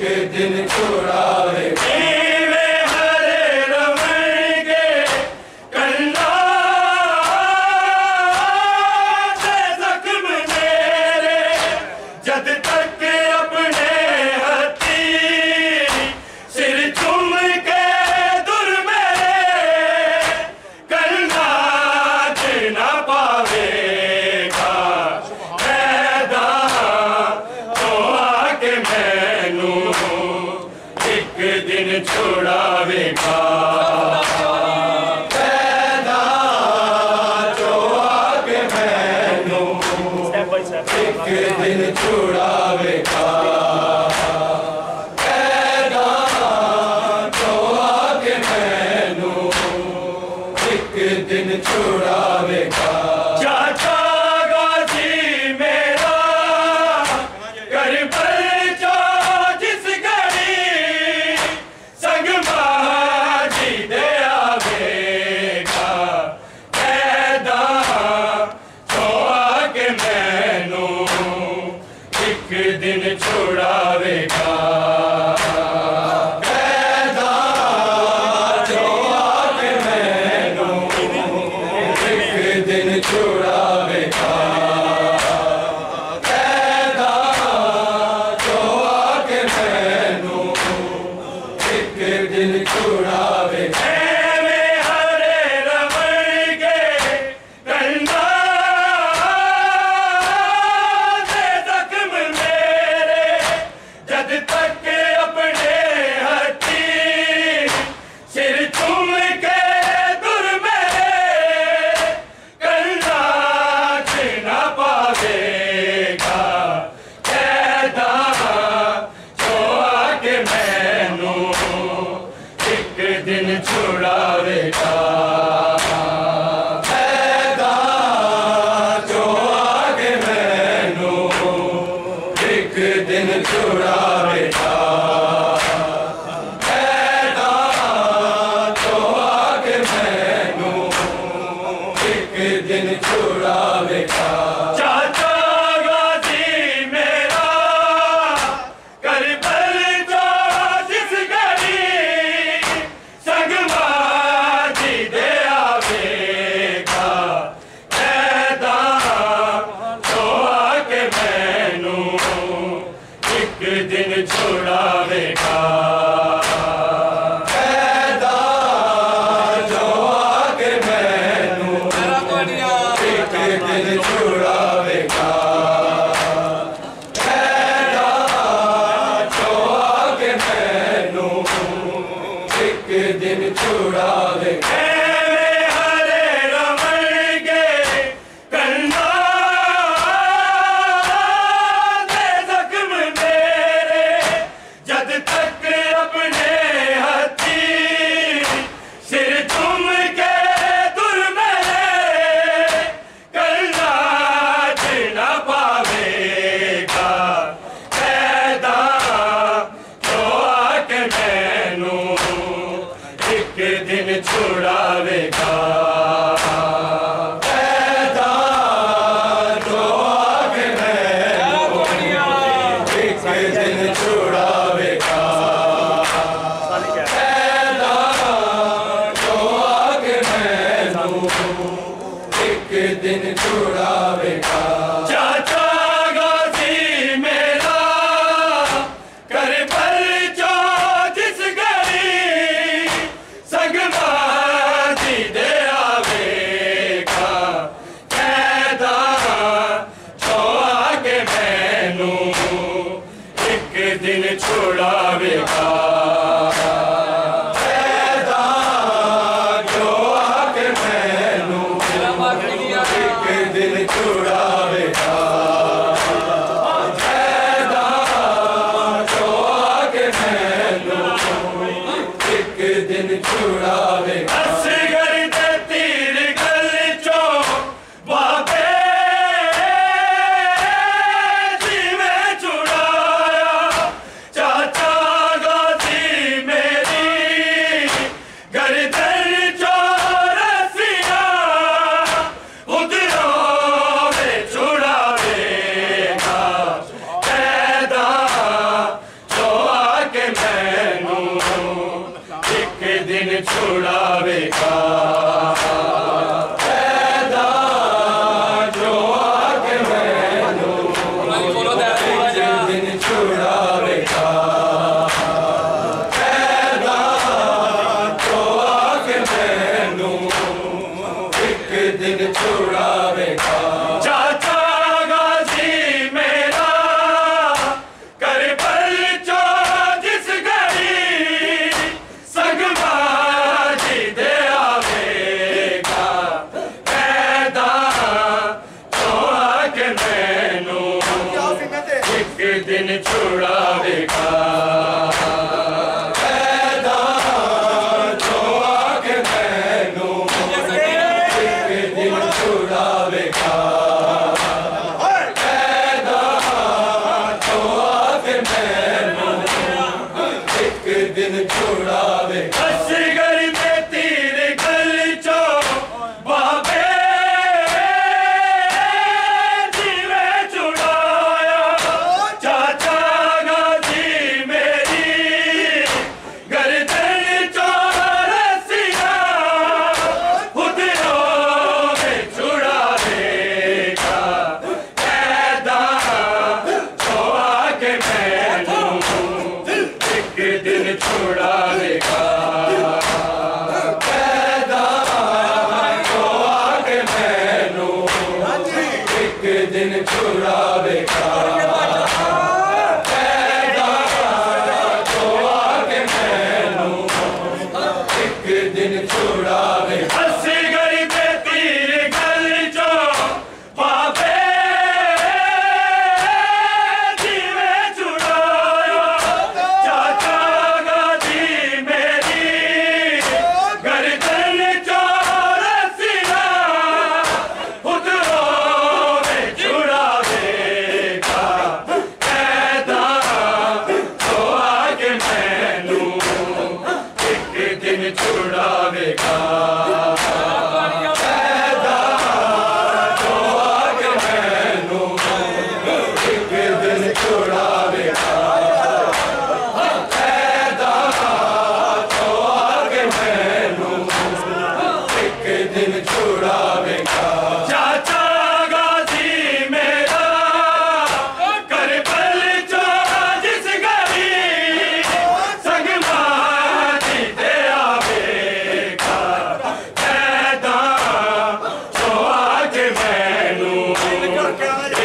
एक दिन छुड़ावेगा They, they, they, दिन छुड़ावेगा पैदा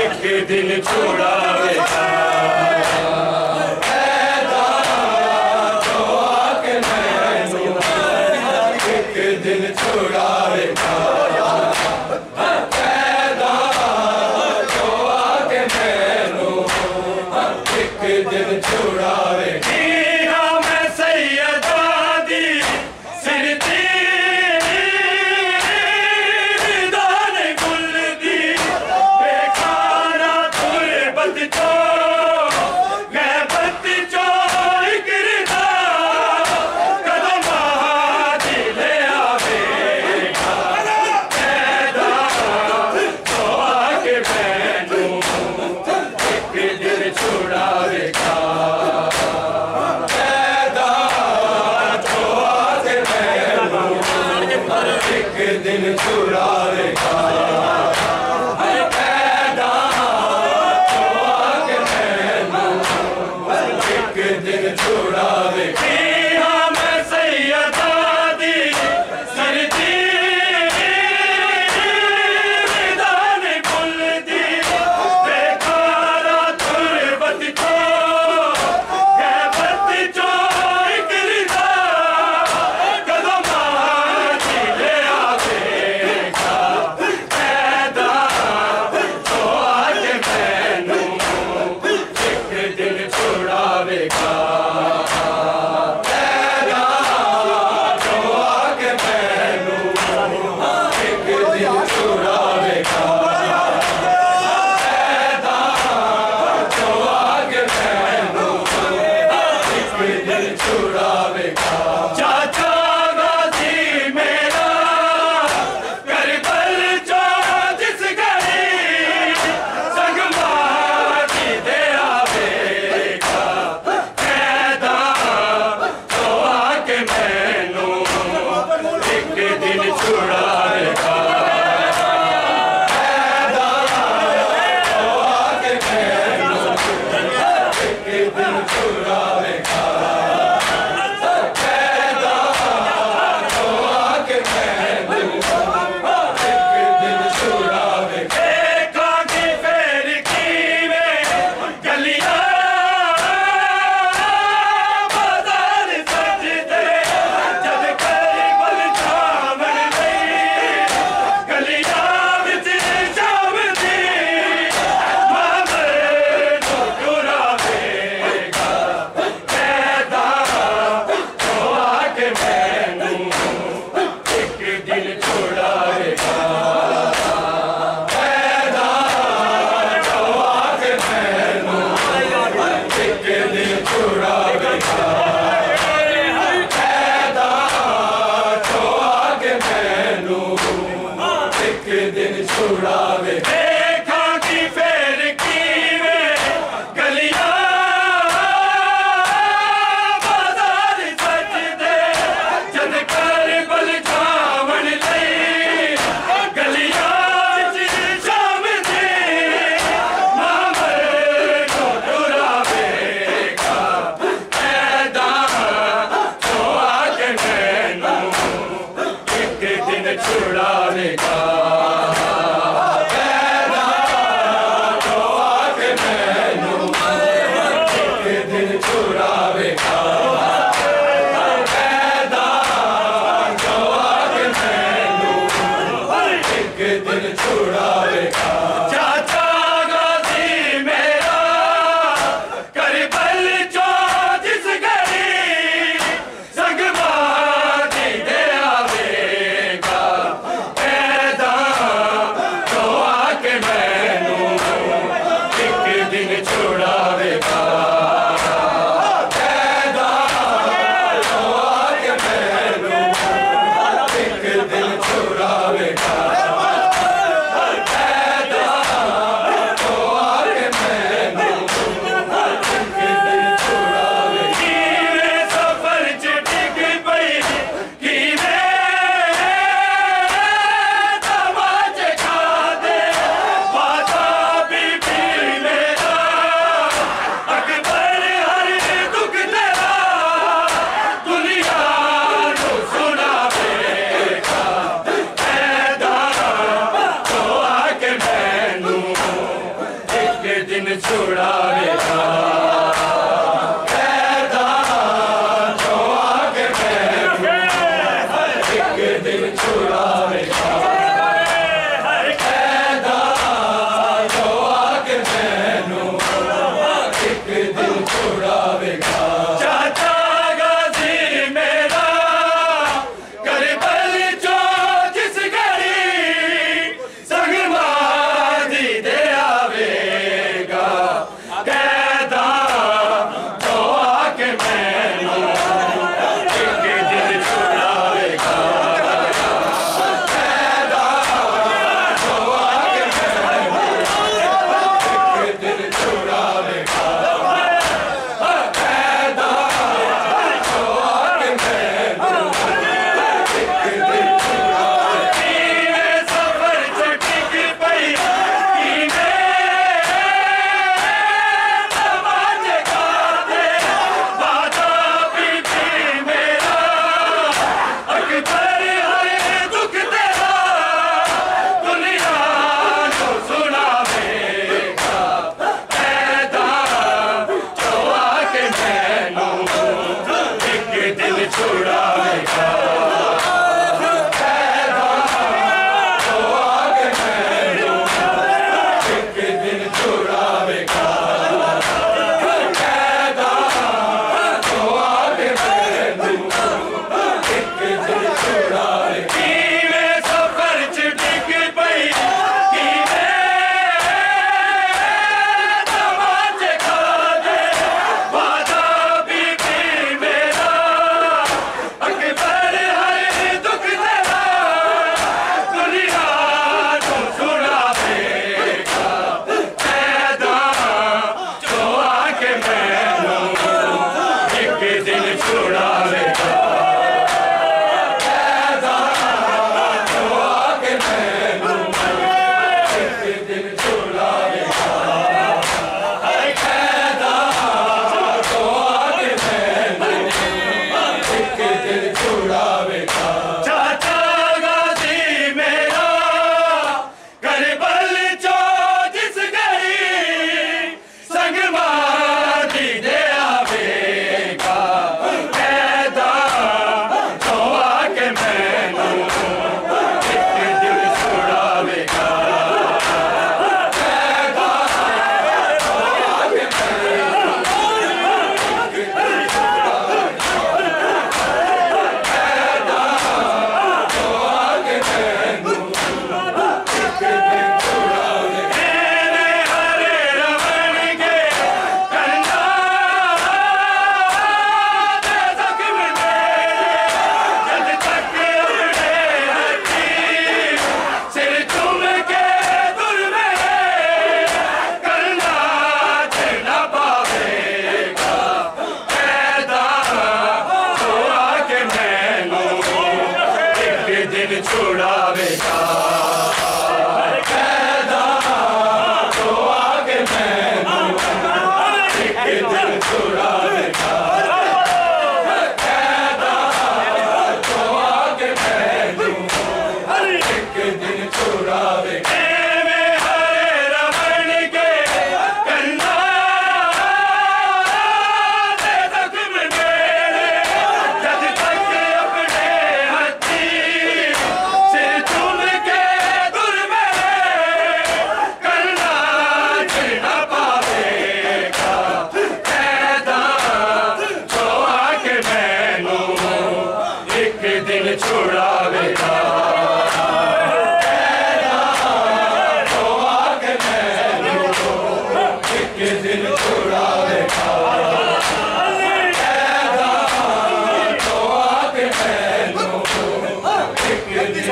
एक दिन छुड़ावेगा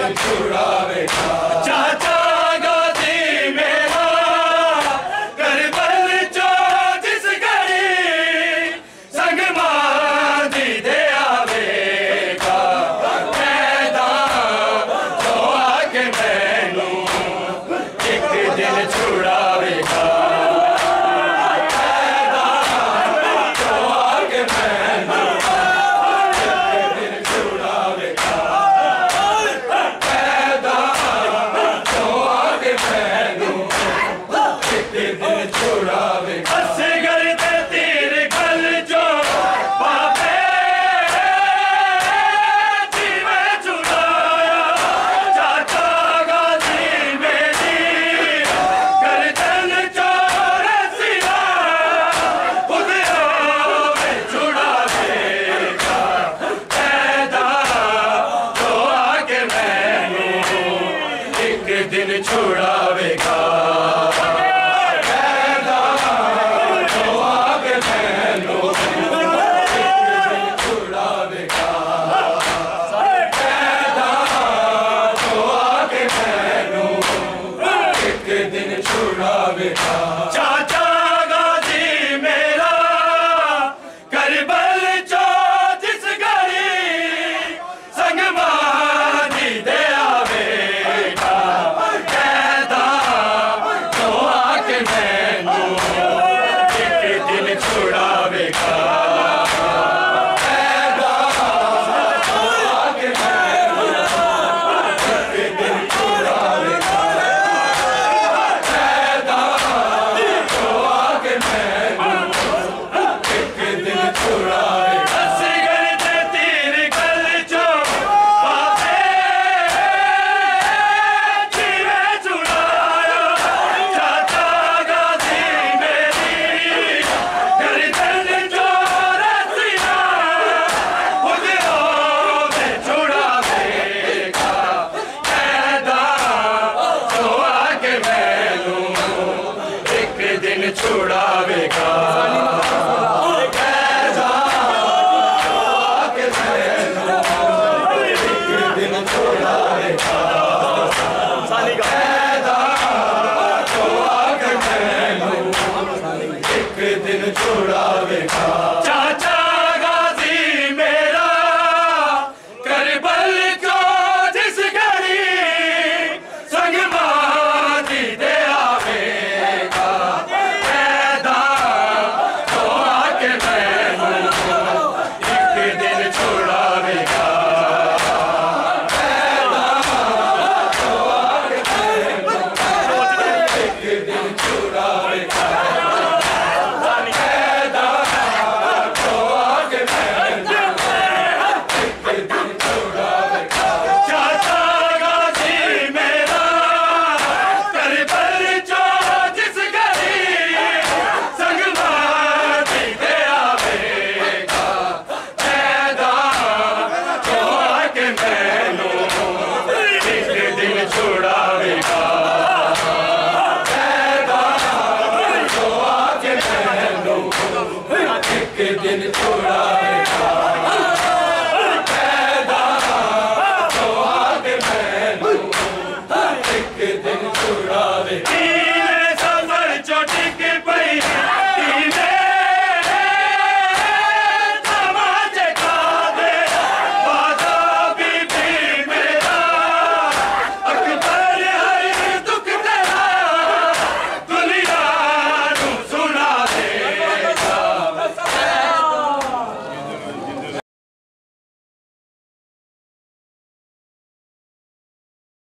Ventura.